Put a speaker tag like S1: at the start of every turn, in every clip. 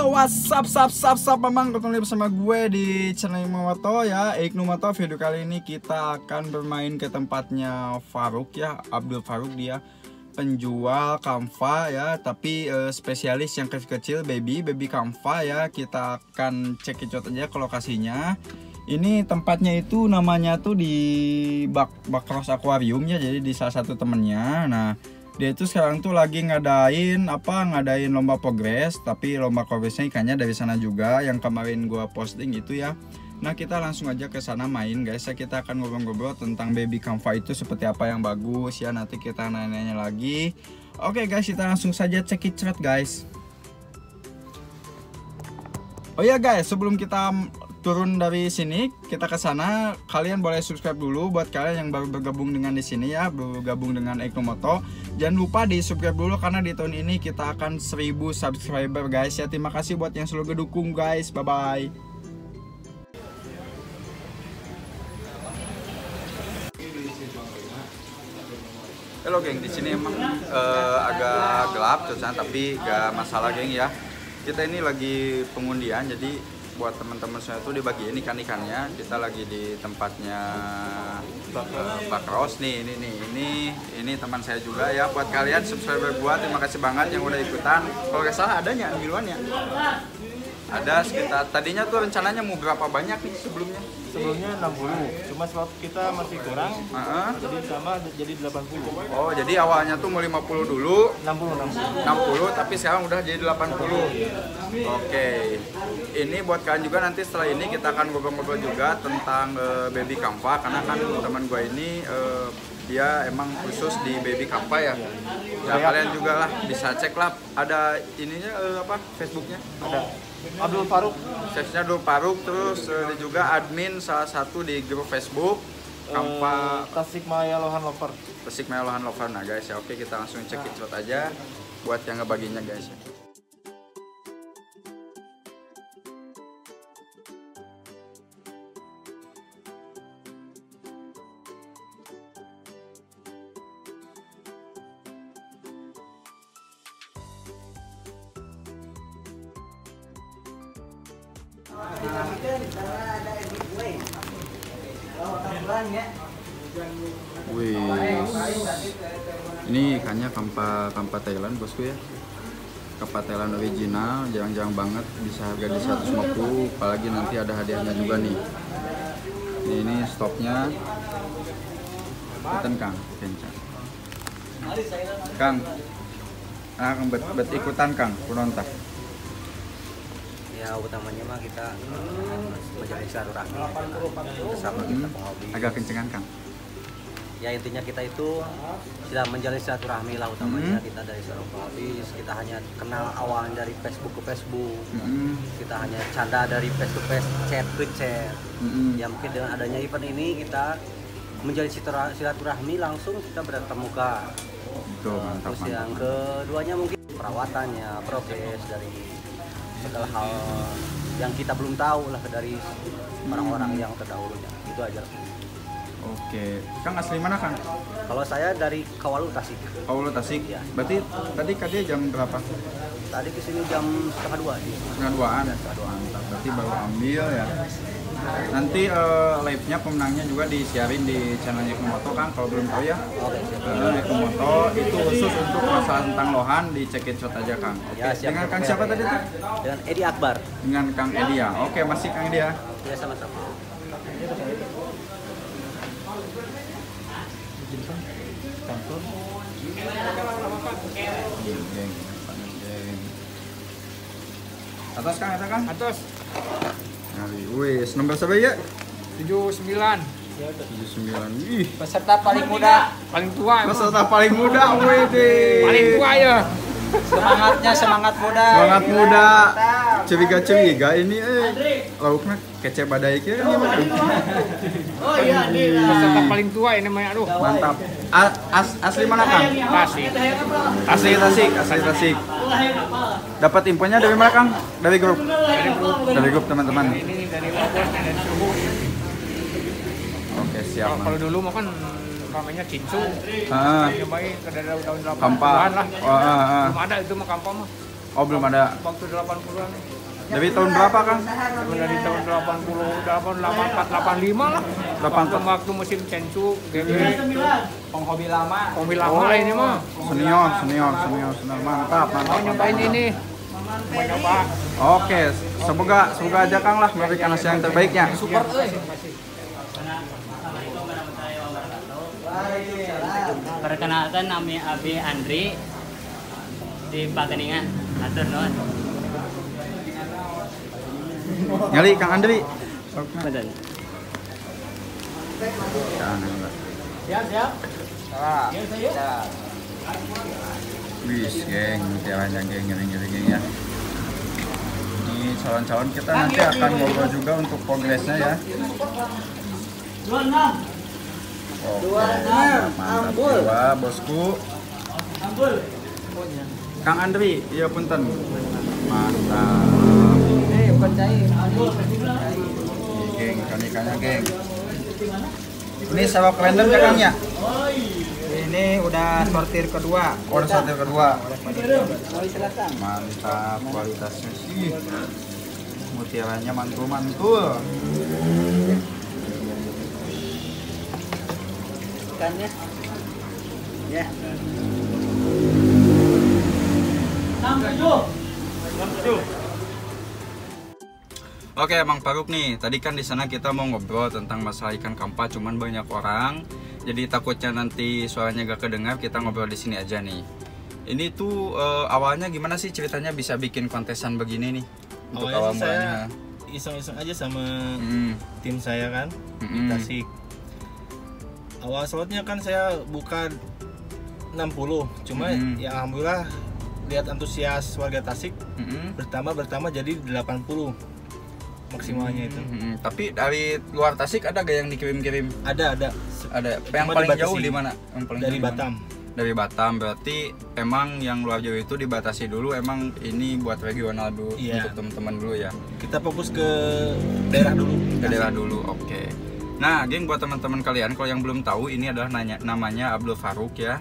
S1: What's up, sup, sup, sup, memang ketemu bersama gue di channel Moto ya. Iknu Moto, video kali ini kita akan bermain ke tempatnya Faruk ya. Abdul Faruk dia penjual kamfa ya. Tapi eh, spesialis yang kecil-kecil, baby, baby kamfa ya. Kita akan cek aja ke lokasinya. Ini tempatnya itu namanya tuh di Bak Bakros Aquarium ya. Jadi di salah satu temennya. Nah dia itu sekarang tuh lagi ngadain apa ngadain lomba progres tapi lomba progresnya ikannya dari sana juga. Yang kemarin gua posting itu ya. Nah kita langsung aja ke sana main guys. Ya kita akan ngobrol-ngobrol tentang baby kamfa itu seperti apa yang bagus. Ya nanti kita nanya-nanya lagi. Oke guys kita langsung saja cek it guys. Oh ya guys, sebelum kita turun dari sini kita ke sana. Kalian boleh subscribe dulu buat kalian yang baru bergabung dengan di sini ya bergabung dengan Ekomoto jangan lupa di subscribe dulu karena di tahun ini kita akan 1000 subscriber guys. Ya terima kasih buat yang selalu dukung guys. Bye bye Halo geng, di sini emang uh, agak gelap cuacanya tapi gak masalah geng ya. Kita ini lagi pengundian jadi buat teman-teman saya tuh dibagiin ikan-ikannya. Kita lagi di tempatnya Pak Ros nih ini nih ini ini teman saya juga ya. Buat kalian subscriber gua terima kasih banget yang udah ikutan. Kalau nggak salah adanya miluan ya ada sekitar tadinya tuh rencananya mau berapa banyak nih sebelumnya?
S2: Sebelumnya 60 cuma slot kita masih kurang uh -huh. jadi sama jadi 80
S1: oh jadi awalnya tuh mau 50 dulu?
S2: 60 60
S1: 60 tapi sekarang udah jadi 80 oke. Okay. ini buat kalian juga nanti setelah ini kita akan ngobrol-ngobrol juga tentang uh, baby kampa karena kan teman gue ini uh, dia emang khusus di baby kappa ya. Ya kalian juga lah bisa cek lah ada ininya uh, apa Facebooknya?
S2: Ada. Abdul Faruk.
S1: Chefnya Abdul Faruk terus uh, juga admin salah satu di grup Facebook
S2: Kampa uh, Tasik Maya Lohan Lover.
S1: Tasik Maya Lohan Lover nah guys ya oke kita langsung cek nah. aja buat yang ngebaginya guys ya. Wih, ini ikannya kampa kampa Thailand bosku ya. Kampa Thailand original, jarang-jarang banget bisa harga di 150, apalagi nanti ada hadiahnya juga nih. Ini, ini stoknya. Ikutan Kang, kencang. Kang, ah, bet, bet ikutan Kang, kunontah
S3: ya utamanya mah kita menjalin silaturahmi bersama kita
S1: hmm. penghobi agak kencengan kang
S3: ya intinya kita itu sudah menjalin silaturahmi lah utamanya hmm. kita dari seorang penghobi kita hanya kenal awalnya dari Facebook ke Facebook hmm. kita hanya canda dari face to face chat ke chat hmm. ya mungkin dengan adanya event ini kita menjalin silaturahmi langsung kita bertemu muka terus yang keduanya mungkin perawatannya progres dari segala hal yang kita belum tahu lah dari orang-orang yang terdahulunya itu aja
S1: Oke, Kang asli mana Kang?
S3: Kalau saya dari Kawalu Tasik.
S1: Kawalu Tasik. Ya. Berarti tadi katanya jam berapa?
S3: Tadi ke sini jam setengah dua.
S1: Setengah duaan. Ya, setengah duaan. Berarti baru ambil ya. Nanti uh, live-nya pemenangnya juga disiarin di channelnya Kumoto kan kalau belum tahu ya. Oke. Okay, uh, itu khusus untuk masalah tentang lohan dicekin shot aja Kang. Oke. Okay. Ya, Dengan Kang siapa tadi tuh?
S3: Dengan Edi Akbar.
S1: Dengan Kang Edi ya. Oke, okay, masih Kang Edi ya.
S3: Ya sama-sama.
S1: Atas Kang, atas Kang.
S4: Atas.
S1: Hari, wis nomor berapa ya?
S4: 79.
S1: 79. Ih,
S4: peserta paling muda, paling tua.
S1: Peserta paling muda, wede.
S4: Paling tua ya.
S3: Semangatnya semangat muda.
S1: Semangat muda. Curiga-curiga ini eh lauknya kece badai kira ini mah.
S4: Oh iya, peserta paling tua ini namanya aduh.
S1: Mantap. As, asli mana Kang?
S4: Tasik.
S1: Asli Tasik, asli Tasik. Dapat infonya dari mana Kang? Dari grup.
S4: Dari grup.
S1: Teman-teman.
S4: Ini.
S1: Oke, siap.
S4: Kalau dulu mah kan namanya Cinsu.
S1: Ah.
S4: Nyobain ke dari tahun 80-an
S1: Kampa.
S4: lah.
S1: Oh, ah, ah.
S4: Belum ada itu mah kampa mah.
S1: Oh, belum ada.
S4: Waktu 80-an.
S1: Dari tahun berapa Kang?
S4: Dari tahun 80, 84, 85 lah.
S1: 84.
S4: Waktu musim sensu, GG.
S1: Penghobi lama.
S4: Kombi lama lah ini mah.
S1: Senior, senior, senior, senior. Mantap,
S4: Mau
S1: mantap.
S4: nyobain ini. Mau nyoba.
S1: Oke, semoga semoga aja Kang lah memberikan hasil yang terbaiknya.
S4: Super euy.
S5: Perkenalkan namanya Abi Andri di Paganingan. Atur.
S1: Ngali Kang Andri. Siap, siap. Wis, geng, mutiaranya geng, geng, geng, geng ya. Ini calon-calon kita nanti akan ngobrol juga untuk progresnya ya. Oke, mantap jiwa, bosku. Kang Andri, iya punten. Mantap.
S4: Eh, bukan cair.
S1: Geng, ikan ikannya geng. Ini sawah kalender ya Kang ya?
S4: Ini udah sortir kedua.
S1: Order satu kedua. Mantap kualitasnya sih. Mutiaranya mantul-mantul.
S5: Ikannya. Ya.
S1: Oke, Bang Faruk nih. Tadi kan di sana kita mau ngobrol tentang masalah ikan kampa, cuman banyak orang. Jadi takutnya nanti suaranya gak kedengar, kita ngobrol di sini aja nih. Ini tuh eh, awalnya gimana sih ceritanya bisa bikin kontesan begini nih? Untuk
S2: Awalnya
S1: awal
S2: saya iseng-iseng aja sama
S1: Hmm,
S2: tim saya kan di
S1: Mm-mm.
S2: Tasik. Awal slotnya kan saya buka 60, cuma
S1: Mm-mm.
S2: ya alhamdulillah lihat antusias warga Tasik
S1: mm-mm.
S2: bertambah bertambah jadi 80 maksimalnya itu.
S1: Mm-mm. Tapi dari luar Tasik ada gak yang dikirim-kirim?
S2: Ada ada
S1: Ada. Yang
S2: Cuma
S1: paling
S2: dibatasi.
S1: jauh di mana? Yang paling
S2: dari? Batam.
S1: Dari Batam berarti emang yang luar jauh itu dibatasi dulu emang ini buat regional dulu
S2: Iya.
S1: untuk teman-teman dulu ya.
S2: Kita fokus ke daerah dulu.
S1: ke daerah dulu oke nah geng buat teman-teman kalian kalau yang belum tahu ini adalah nanya namanya Abdul Faruk ya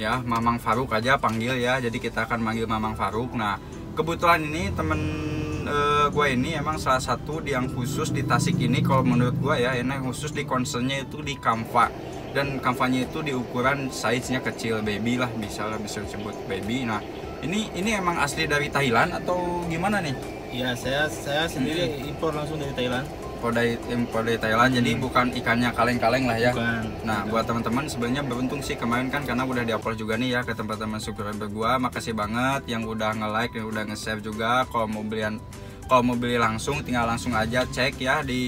S1: ya Mamang Faruk aja panggil ya. Jadi kita akan manggil Mamang Faruk. Nah kebetulan ini temen eh, gue ini emang salah satu yang khusus di Tasik ini. Kalau menurut gue ya ini khusus di concernnya itu di Kamfa dan kamfanya itu di ukuran size-nya kecil baby lah bisa lah bisa disebut baby. Nah ini ini emang asli dari Thailand atau gimana nih?
S2: Iya, saya saya sendiri impor langsung dari Thailand.
S1: Dari impor dari Thailand jadi bukan ikannya kaleng-kaleng lah ya
S2: Bukan.
S1: nah buat teman-teman sebenarnya beruntung sih kemarin kan karena udah diupload juga nih ya ke teman-teman subscriber gua makasih banget yang udah nge-like yang udah nge-share juga kalau mau belian kalau mau beli langsung tinggal langsung aja cek ya di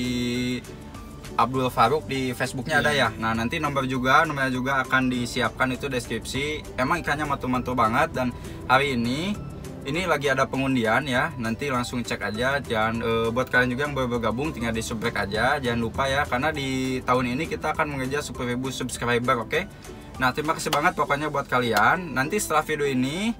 S1: Abdul Faruk di Facebooknya ada ya. Nah nanti nomor juga nomornya juga akan disiapkan itu deskripsi. Emang ikannya mantul-mantul banget dan hari ini ini lagi ada pengundian ya. Nanti langsung cek aja. Jangan eh, buat kalian juga yang baru bergabung tinggal di subrek aja. Jangan lupa ya karena di tahun ini kita akan mengejar 10.000 subscriber, oke? Nah terima kasih banget pokoknya buat kalian. Nanti setelah video ini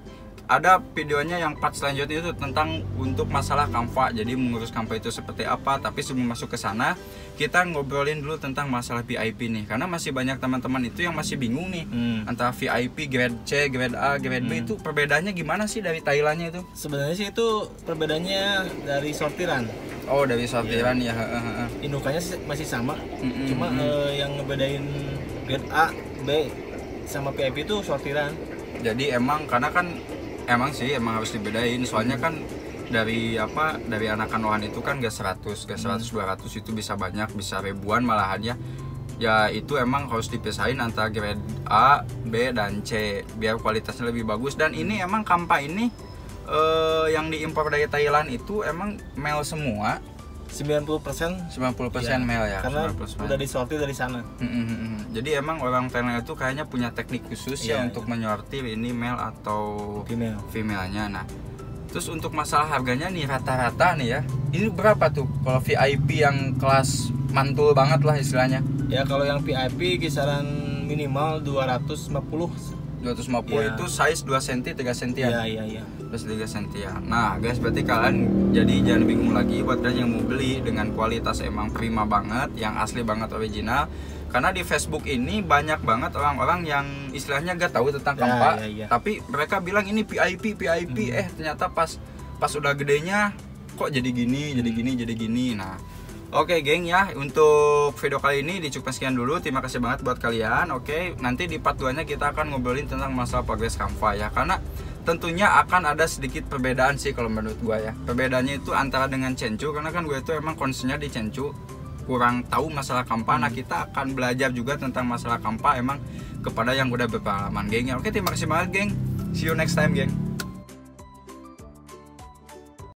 S1: ada videonya yang part selanjutnya itu tentang untuk masalah kampa jadi mengurus kampa itu seperti apa tapi sebelum masuk ke sana kita ngobrolin dulu tentang masalah VIP nih karena masih banyak teman-teman itu yang masih bingung nih
S2: Hmm.
S1: antara VIP grade C grade A grade B itu perbedaannya gimana sih dari Thailandnya itu
S2: Sebenarnya sih itu perbedaannya dari sortiran.
S1: oh dari sortiran ya heeh, heeh.
S2: Indukannya sih masih sama,
S1: Mm-mm,
S2: cuma
S1: mm-mm.
S2: eh, yang ngebedain grade A, B sama PIP itu sortiran.
S1: jadi emang karena kan emang sih emang harus dibedain. Soalnya kan dari apa dari anakan lohan itu kan gak 100 gak 100 200 itu bisa banyak bisa ribuan malahan ya. Ya itu emang harus dipisahin antara grade A, B dan C biar kualitasnya lebih bagus. Dan ini emang kampa ini eh, yang diimpor dari Thailand itu emang male semua
S2: 90%
S1: 90%
S2: ya,
S1: male ya
S2: karena
S1: 90%
S2: udah disortir dari sana.
S1: Mm, mm, mm, mm. Jadi emang orang Thailand itu kayaknya punya teknik khusus ya
S2: Iya,
S1: untuk menyortir ini male atau
S2: Female.
S1: female-nya. Nah, terus untuk masalah harganya nih rata-rata nih ya. Ini berapa tuh kalau VIP yang kelas mantul banget lah istilahnya?
S2: Ya kalau yang PIP kisaran minimal 250.
S1: 250
S2: Iya.
S1: itu size 2 cm 3 cm
S2: Iya, iya, iya.
S1: plus 3 cm Nah guys berarti kalian jadi jangan bingung lagi buat kalian yang mau beli dengan kualitas emang prima banget Yang asli banget original. Karena di Facebook ini banyak banget orang-orang yang istilahnya gak tahu tentang
S2: Ya,
S1: kampa
S2: ya, ya.
S1: Tapi mereka bilang ini PIP, PIP Eh ternyata pas pas udah gedenya kok jadi gini jadi gini jadi gini. Nah Oke geng ya. Untuk video kali ini dicukupkan sekian dulu. Terima kasih banget buat kalian. Oke nanti di part 2 nya kita akan ngobrolin tentang masalah progres Canva ya. Karena tentunya akan ada sedikit perbedaan sih kalau menurut gue ya. Perbedaannya itu antara dengan Cencu karena kan gue itu emang concernnya di Cencu kurang tahu masalah Canva. Nah kita akan belajar juga tentang masalah Canva emang kepada yang udah berpengalaman geng ya. Oke terima kasih banget geng. See you next time geng